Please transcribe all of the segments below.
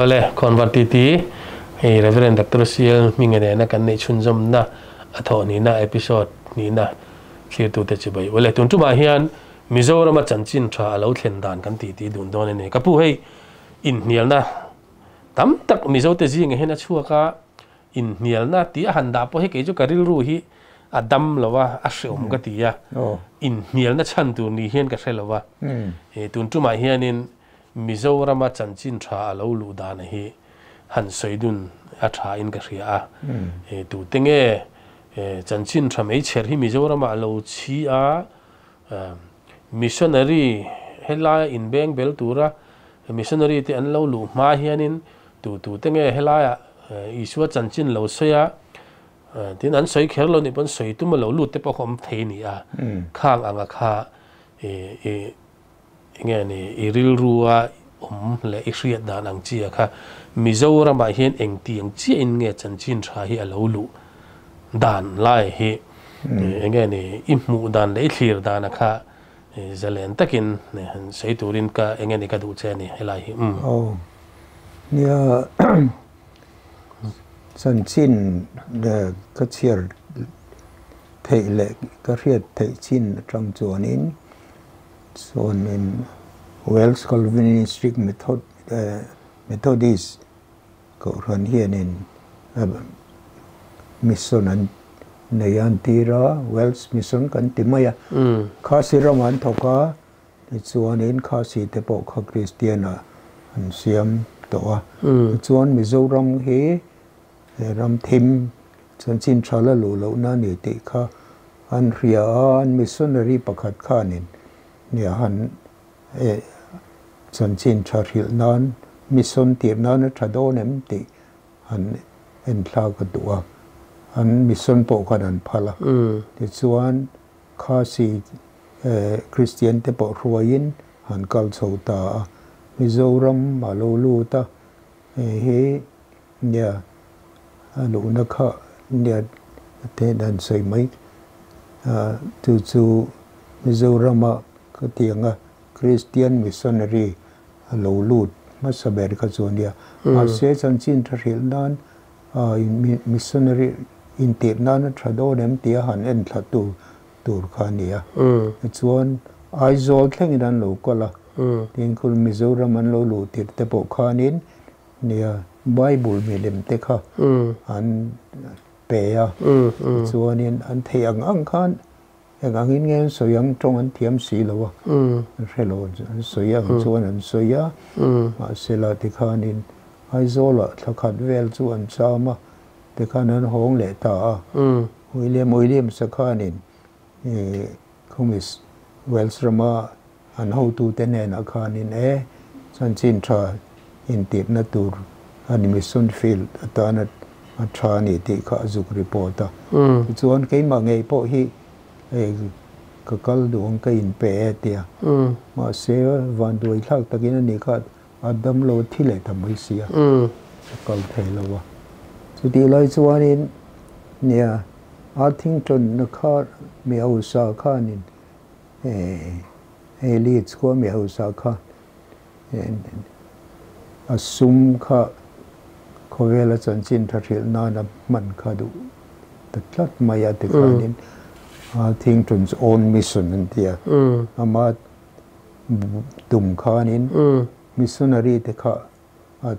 ole convertiti hey reverend dr sial mingene na kan nei chunjom na atho ni na episode ni na clear tu te chibai ole tun tu ma hian mizoram a chanchin tha alo thlen dan kan ti ti dun don ne kapu hei in nial na tam tak mizo te ji nge hena chuaka in nial na ti han da po he ke ju karil ru hi adam lawa a shom ga ti ya in nial na chan tu ni hian ka hrelawa e tun tu ma hian in mizoram a chanchin tha alo lu dan hi han soidun a tha in ka hria a. E tu tenge e chanchin tha mai cher hi mizoram a lo chi a. Missionary hela in beng bel tura missionary te an lo lu ma hianin tu tu tenge hela ya isua chanchin lo soya tin an soi kher lo ni pon soi tu ma lo lu te pa khom the ni a. Khang anga kha e e nge ni iril ruwa om le ihriat dan ang chi kha mizoram ma hian eng tiang chi in nge chanchin tha hi alo lu. Dan lai hi. Nge ni imu dan le thlir dan kha zalen takin ne han sei turin ka enge ni ka du che ni helai hi um. Oh. Nia san chin de ka chiar thei le ka riat thei chin trong chuan in So in Welsh Calvinistic method, uh, method is cậu hơn hiện in mission an nayantira Welsh mission kan timaya khasi roman thoka chuan in khasi te po kha christian an siam to chuan mizoram he ram thim chuan chin thala lo lo na ni te kha an ria an missionary pakhat khanin เนี่ยหันเอส่วนจินชาริลนั้นมีส่วนเตียมนั้นชาโดนมติหันเอ็นลากตัวหันมีส่วนปกกันพละที่ส่วนข้าสีเอ่อคริสเตียนที่ปกรวยนหันกัลโซตามิโซรัมมาโลลูตาเฮเนี่ยลูนักขะเนี่ยเทนันใส่ไหมอ่าจู่ๆมิโซรัมมา ka ti nga ah, Christian missionary ah, lo lut ma saber ka zon dia. A se chan chin tha ril nan missionary in te na tha do dem ti han en tha tu tur kha nia. Hmm. Chuan ai zol thleng dan lo ko la. Hmm. Tin kul mizoram an lo lu tir te po khanin nia bible me lem te kha. An pe ya. Chuan in an thei ang ang khan. nga ngin ngen so yang tong an tiam si lo wa re lo so ya zo an so ya ma se la ti khan in ai zo la tha khat vel chu an cha ma ti khan an hong le ta william william sa khan in e kumis wells rama an how to ten an a khan in e san chin tha in tip na tur animation field ta na a tha ni ti kha zuk report ta chuan kein ma ngei po hi ka kal duang ka in pe e tia ma se van doi thak takin ni kha adam lo thi le tham mai sia kal the lo wa so ti lai chuan in nia a thing ton na kha mi au sa kha nin e e li chu mi au sa kha a sum kha ko vela chan chin tha thil na na man kha du ta tlat maya te kha nin. Huntington's own mission and there. Mm. Ama dum kanin mm. missionary te ka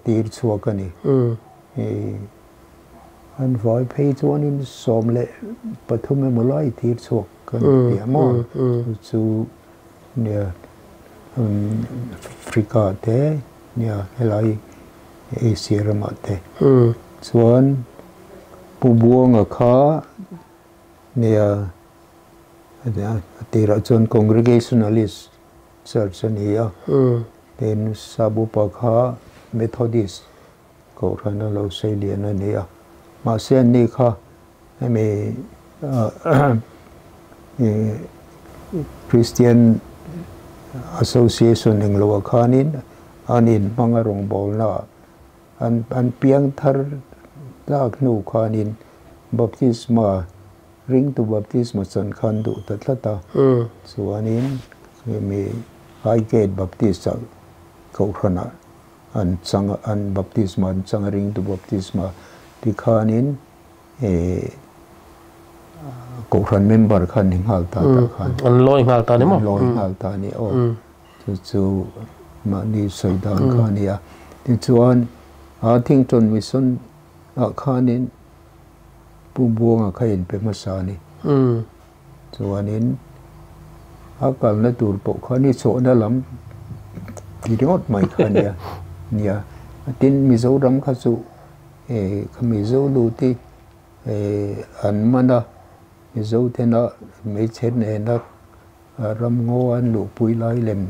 tir chuakani. Mm. E an vai page one in somle pathume mulai tir chuakani. Mm. Yeah, mo mm. chu ne um, Africa te ne helai Asia ramate. Mm. Chuan pubung ka ne Ah, tira chon congregationalist church ni ya. Hmm. Then sabu pakha Methodist ko khana lo sei lian ni ya. Ma sen Christian Association ng Lowa Kanin anin mga rongbol na an an piyang thar tak nu kanin baptisma ring to baptism san khan du ta tla ta. So anin me high gate baptism ko khana an chang an baptism an chang ring to baptism ti khanin e ko khan member khan hing hal ta ta khan. An loi hal ta ni mo. Loi hal ta ni o. Chu chu ma ni soi dan khan ya ti chuan a thing ton mission a khanin pu buang a khain pe ma sa ni chuanin a kal na tur po khani cho na lam ti ringot mai khan ya nia. Tin mizoram kha chu e khamizo lu ti e an mana mizo te na me chen ne na ram ngo an lu pui lai lem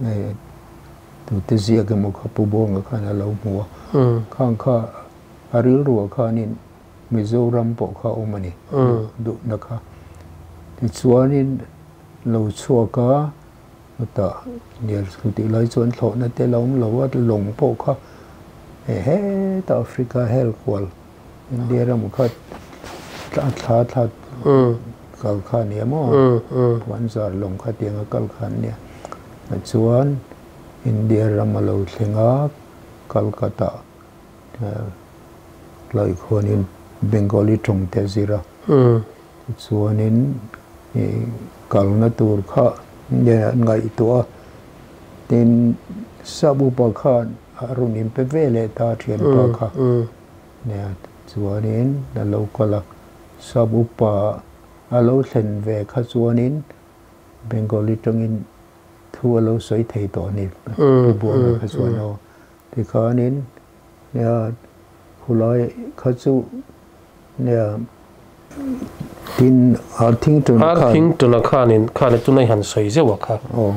e tu te zia ke mo kha pu bo nga kha na lo mo khang kha aril ru kha nin mizoram po kha omani du na kha ti chuanin lo chua ka ta ner khu ti lai chuan thlo na te lom lo wat long po kha he he ta africa hel kwal india ram kha tla tla tla kal kha ne mo wan zar long kha tiang nga kal khan na chuan india ram lo thlenga kolkata lai khonin bengali tong te zira. Hmm. Chuanin e, kalna tur kha ya nga itwa tin sabu pa kha arunim pe vele ta thian pa hmm, kha. Hmm. ne chuanin da lokala sabu pa alo thlen ve kha chuanin bengali tongin thu alo soi thei to ni. Bu kha chuano tikhanin ya khulai kha chu ne tin a thing tu na kha thing tu na kha nin kha ne tu nei han soi je wa kha oh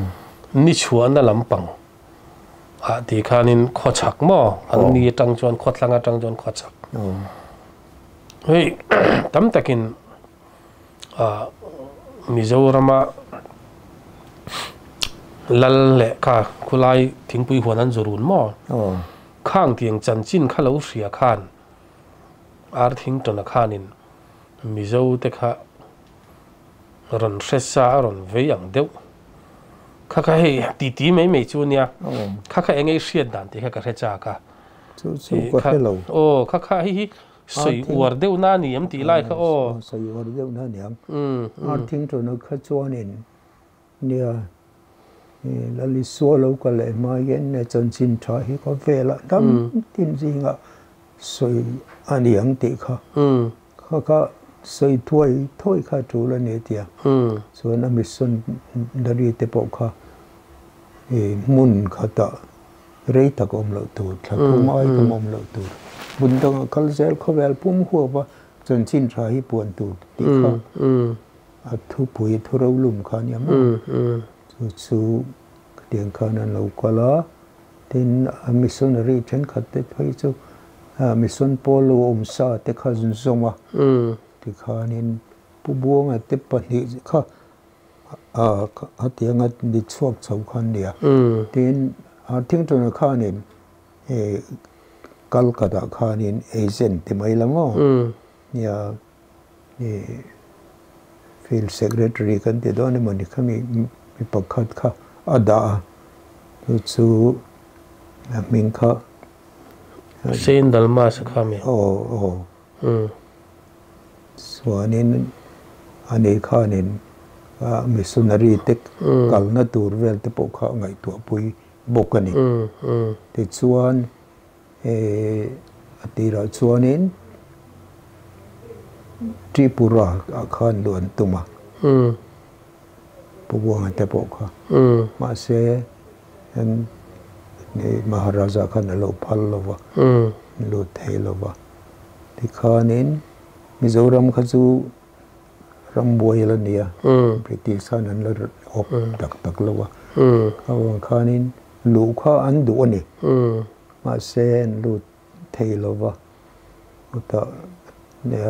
ni chuan na lampang a ti kha nin kho chak mo an ni tang chuan kho tlanga tang chuan kho chak oh hei tam takin a mizorama lal le kha khulai thingpui huan an zurun mo oh khang tiang chan chin kha lo hria khan ar thing tu na khanin. Mizo te kha ron hresa ron veyang deuh kha kha hei ti ti mai mai chu nia. Kha kha engei hriat dan ti kha ka hrecha ka. Chu chu ko hello o kha kha hi hi soi uar deuh na ni am ti lai kha o. Sai war deu na niam um a thing tu no kha chuanin nia la li so lo ka le ma yen ne chan chin tha hi ko ve la dam tin zinga soi aniang ti kha um kha kha soi thoi thoi kha tu la ne tia um so na mi sun da ri te po kha mun kha ta rei ta kom lo tu tha pu mai ko mom lo tu bun dong kal zel kho vel pum hu ba chan chin tha hi puan tu ti kha a thu pui thu ro lum kha um chu chu tiang kha nan lo ka la tin a missionary chen khat te thoi chu a mission polo omsa te kha jun soma mm. ti kha nin pu buang te pa ni kha. A a te nga ni chuak chau khan dia mm. tin a thing to na kha nin e kalkata kha nin e agent ti mai lango mm. ya e field secretary kan ti do ne mani kha mi mi pakhat kha. Ada chu ming kha. Hussein Dalmas khame. Oh, oh. Hmm. So anin ane khanin ah, missionary tek hmm. kalna turvel te pokha ngai tu pui bokani. Hmm, te chuan e atira chuanin Tripura akhan luan tuma. Mm. Pubuang te pokha. Mm. Ma se ni maharaja khan lo phal lova um lo thei lova ti khanin mizoram kha chu ramboi la nia um british khan an la op tak tak lova um khawang khanin lu kha an du ani ma sen lu thei lova uta ne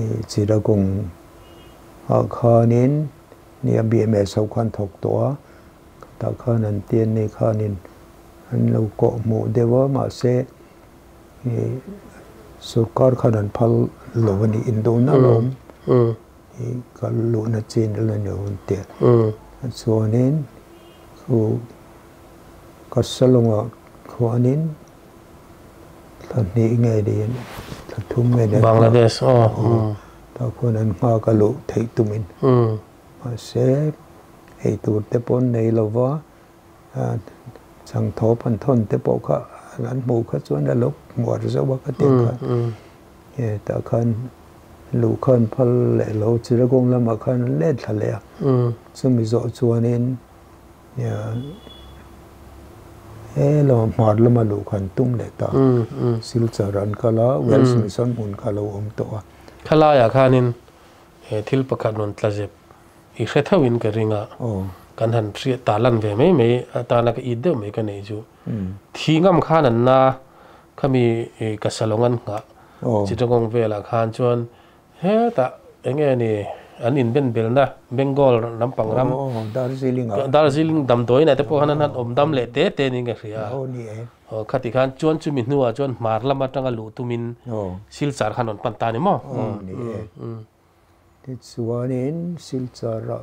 e chira kong a khanin ni bms sau khan thok to ta khan an tien ni khanin an lo ko mu dewa ma se e sarkar khan an phal lovani indo na lom um e kal lu na chin la ne un te um chuanin khu kasalonga khuanin thon ni nge di thum nge de Bangladesh oh ta khuan nga ka lu thei tumin mm. ma se hei tur te pon nei lova chang tho pan thon te po kha lan mu kha chuan la lok muar zo ba ka te kha ye ta khan lu khan phal le lo chira gong lama khan le thale chu mi zo chuanin ya e lo mar lo ma lu khan tum le ta sil charan kala wells mission mun khala om to a khala ya khanin e thil pakhat non tlajep i khetha win ka ringa kan han tri talan ve me me ta na ka i de me ka nei ju thi ngam khan an na khami ka salongan nga chitagong ve la khan chuan he ta enge ni an in ben bel na bengal lampang ram darjeeling darjeeling dam doi na te po hanan om dam le te te ni nga khria o ni e o khati khan chuan chumi nuwa chuan mar lama tanga lu tumin sil char khan on pan ta ni mo o ni e chuanin sil chara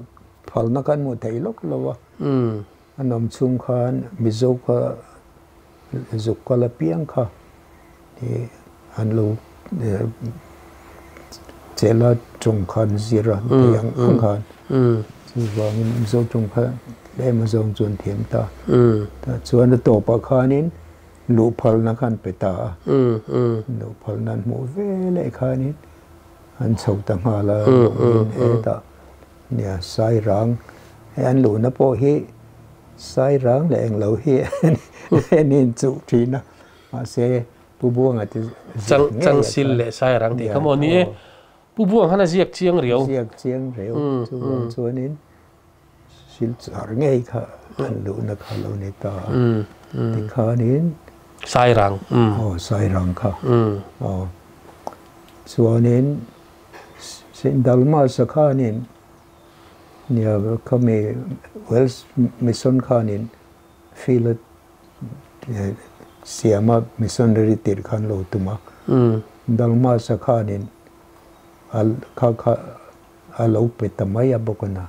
phal na kan mu thei lok lawa um anom chung khan mizo kha zuk kala piang kha ti an lu chela chung khan zira yang ang khan chu wang mizo chung kha le ma zong chuan thiam ta um ta chuan to. Pa khanin lu phal na khan pe ta lu phal nan mu ve le khanin an chau ta nga la Mm, in e ta nia sai rang e an lu na po hi sai rang le eng lo hi nin chu thi na ma se bu buang at chang chang sil le sai rang ti kamo ni pu buang hana ziak chiang riau siak chiang Mm, chu chuan in sil char ngei kha an lu na kha lo ni ta ti khanin sai rang oh sai rang kha oh chuanin sin dalma sakanin ya kami wells mission kanin feel it eh, siama missionary tir khan lo tuma. Hmm. Dalma sakanin al ka ka alo pe tamaya bokona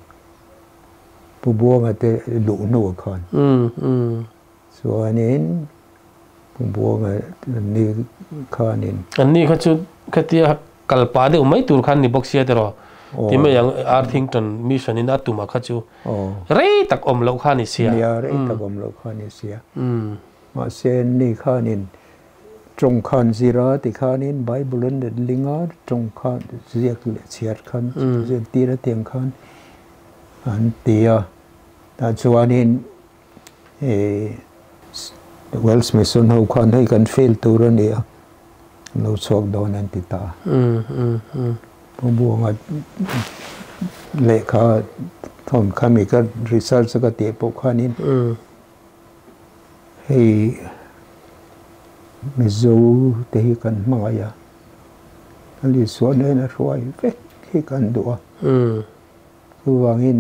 pubo nga te lu no khan. Hmm, hmm. So anin pubo nga ni kanin ani khachu khatia kalpade umai turkhan ni boxia tero. Oh. Timo yang arthington mission in atuma khachu. Oh. Rei tak om lo khani sia. Ya rei hmm. tak om lo khani sia. Hmm. Ma sen ni khanin trong khan zira ti khanin bible and linga trong khan ziak le chiat khan hmm. ziak tira tiang khan. An tia ta chuanin e eh, Wells Mission ho khan hei kan fail tu ron ya เราโชค do นนันติต mm mm mm พวกมาเละเขาทมขามีก็รีเซิร์ชสกติปุกข้อนี้ให้มิซูเตหิกันมาอย่าลีสวนเนรวยเฟกให้กันดัวคือว่างิน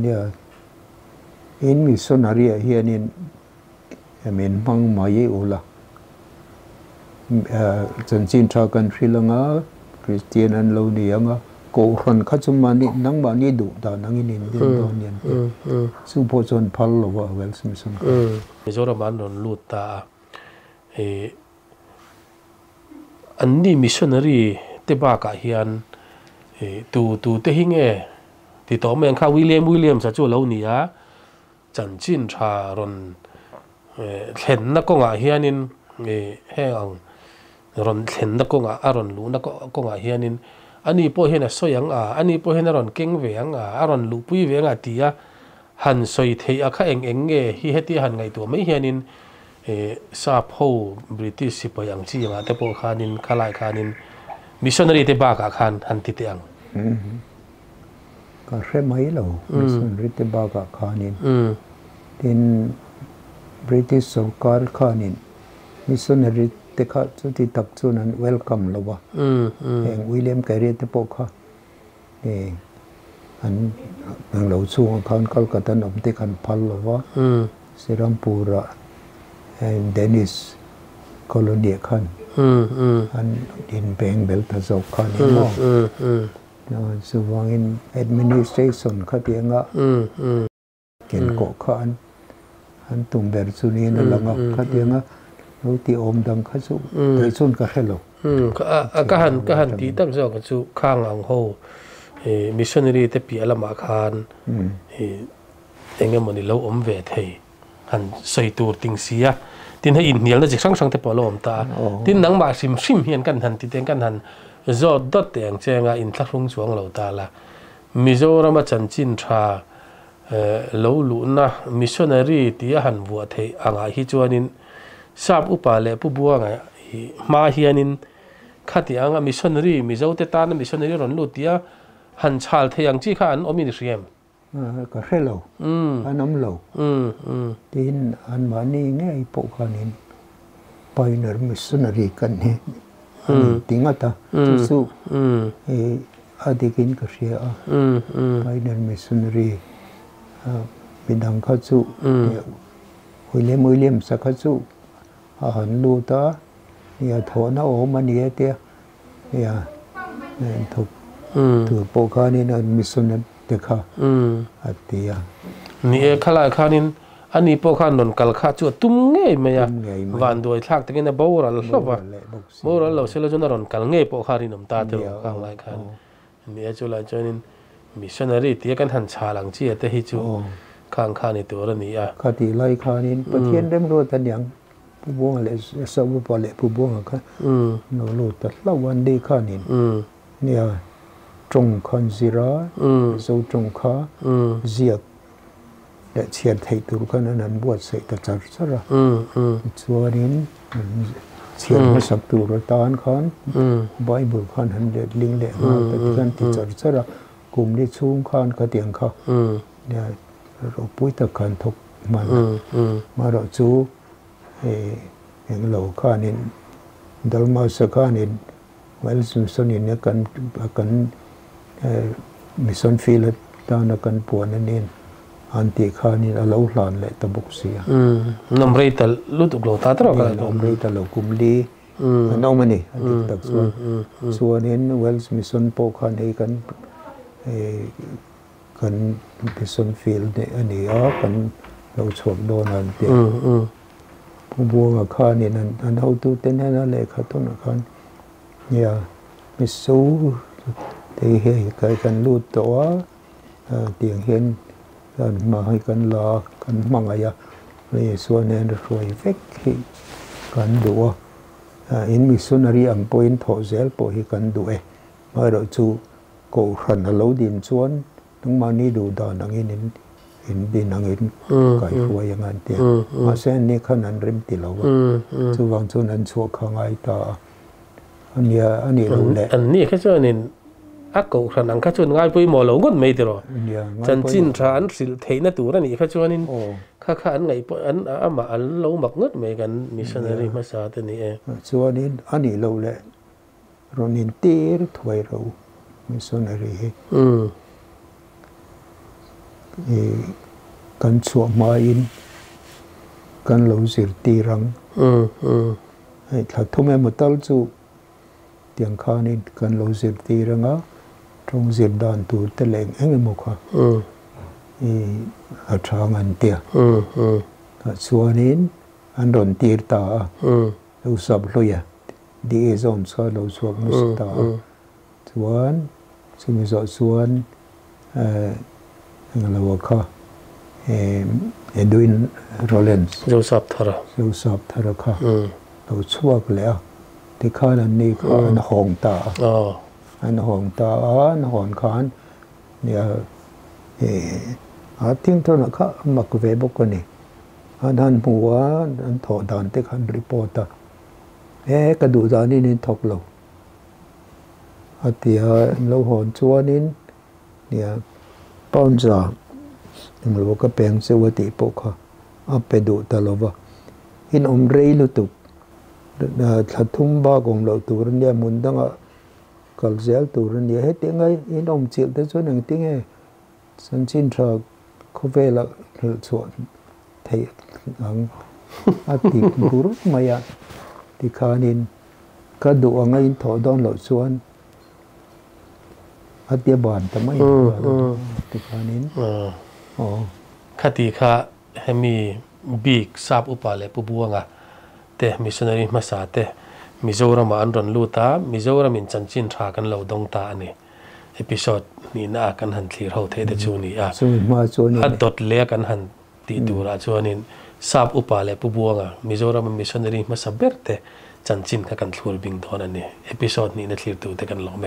เนี่ยอินมีสนารีเฮียนินเอมินมังมายอุลา Ờ, dân xin cho cần phi lăng á Christian ăn lâu nì ăn á. Cổ hồn khách chung mà nị nắng mà nị đủ ừ, ừ, ừ. đó nắng nị nị đó nị sư phụ chọn phật lộ vợ Will Simpson. Cho ra bán đồn lụt ta anh đi missionary tế ba cả hiền tu tu tế hình nghe. Thì tóm mình khá William William sẽ cho lâu nì á. Chẳng chín trà rồi hẹn nó có ngại hiền nên hẹn ông ron thlen na ko nga a ron lu na ko ko nga hianin. Ani po hena soyang a ani po hena ron keng ve ang a ron lu pui ve nga tia han soi thei a kha eng eng nge hi heti han ngai tu mai hianin. E sa pho british si pa yang chi nga te po khanin khalai khanin. Missionary te ba ka khan han ti te ang. Mm-hmm. Ka re mai lo mm. missionary te ba ka khanin. Mm. Tin british sarkar khanin. Missionary te kha chu ti tak chu nan welcome lo wa mm. Mm eh, william career te po kha e eh, an nang lo chu kan kolkata nom te kan phal lo wa mm. Sirampura and dennis colonia khan. Mm mm. An din bang bel ta zo khan mm, no? mm mm. No so wang in administration kha ti nga mm mm. Ken mm. ko khan an Tung ber chu ni na la nga kha ti nga mm lo ti om dang kha chu te chun ka khelo ka han ka han ti tak zo ka khang ang ho missionary te pi alama khan engemoni lo om ve thei han sei tur ting sia tin hei inhnial na jik sang sang te pa lo om ta. Tin nang ma sim sim hian kan han ti teng kan han zo dot teng chenga in thla rung chuang lo ta la mizoram a chan chin tha lo lu na. Missionary ti han sharp upa le pu buwa nga ma hianin khati anga missionary mi zo te tan missionary ron lu tia han chal the yang chi kha an omi ni sriam ah, ka hello hmm. an am lo. Hmm, hmm. Tin an ma ni nge po khanin pioneer missionary kan ni tinga ta. Su. E adikin ka sia pioneer missionary ah, bidang ka chu William William e, sa ka chu a han lu ta ya thọ nó ổn mà nhẹ tia ya thuộc thuộc bộ cá nên là mission là được ha um à tia ni e khala khanin ani po khan non kal kha chu tum nge me ya nge me. van doi thak te na boral hlova lệ bốc xì. boral lo selo jona ron kal nge po kha ri nom ta te kang lai khan ni e chu la chonin missionary ti kan han chalang chi te hi chu Ồ. khang kha ni tur ni a khá thì lai khá nên bất thiên đem rồi tân yang bu buông lệ sau bu lệ buông khá um nó lù tất lâu วัน đi khá nên um nè trồng con zira trồng khá um diệt để chia thầy tu khá nên anh buat sẽ rất là um um chúa đến chia nó sắp tu rồi khan le le ta ni chung khan ka tiang kha um ya ro pui ta khan thok man um um ma ro chu e eng lo khan in dal ma sa khan in well sim son in lawkaanin dalmausakaanin welsimsonin akan akan mison fiilat taan akan puananin anti khaanin alo hlaan le tabuk sia nomreita lutuk lo tatro kala nomreita lo kumli nomani anti tak suan suanin wels mison po khaan ei kan kan mison fiil ne ani a kan lo chok donan te ti um um pu buang a khan in an an ho tu ten na le kha tu a khan ya mi su te he kai kan lu to a tiang mà hay cần lo cần mong ai mang aya le suan ne roi vek hi kan du a in missionary ang point tho zel po hi cần du mà rồi chú cổ ko khan a lo din chuan nang ma ni du da nang in hindi nangin ka ihuwa yang an tia ma sen ni kan an rim ti lawa chu wang chu nan chu kha ngai ta ania ani lo le an ni ka chu anin akko khan ang ka chu ngai pui mo lo ngon mei ti ro chan chin tha an sil theina tu ra ni ka chu anin kha kha an ngai po an ama an lo mak ngot me kan missionary ma sa te ni e chu anin ani lo le ronin tir thwai ro missionary he thì cần sủa mơ in cần lâu dịu tì răng. Ừ ừ. Thật thông em một tàu chú tiếng khó nên cần lâu dịu tì răng á. Trong dịp đoàn tù tế lệnh anh một khó ừ. Thì ở cho ngàn tiền ừ ừ. Thật sủa nên anh đồn tì tà ừ. Lâu sập lùi à đi dồn sơ lâu xuống nó sẽ tà xuống xuống xuống อืม e kan chu ma in kan lo zir ti rang อืมอืม ai thla thum em tal chu tiang khan in kan lo zir ti ranga trong zir dan tu te leng eng mo kha อืม e a thang an 包着，ang lo ka peng se wa ti po kha. A pe do ta lo wa in om rei lu tu. Da tha thum ba gong lo tu ren ya mun dang a kal zel tu ren ya. He te ngai in om chil te chu nang ting e san chin tha ko ve la thul chu thai ang. A ti gur ma ya. Ti khanin ka do ngai tho don lo chuan. เขาตียบอนต่ไม่ติดคานินอ๋อคติค่ะให้มีบีกซาบอุปาเลปุบัวง่ะเตมิชนารีมาสาเตมิโซรามาอันรอนลูตามิโซรามินจันจินทรากันเราดงตาเนี่ยเอพิโซดนี้น่ากันหันทีเราเทเดชูนี่อะอัดดดเลียกันหันตีดูราชวนินทราบอุปาเลปุบัวง่ะมิโซรามินมิชนารีมาสเบิรเตจันจินกันทัวร์บิงทอนันเนี่ยเอพิโซดนี้นาทีดูเทกันเหล่าเม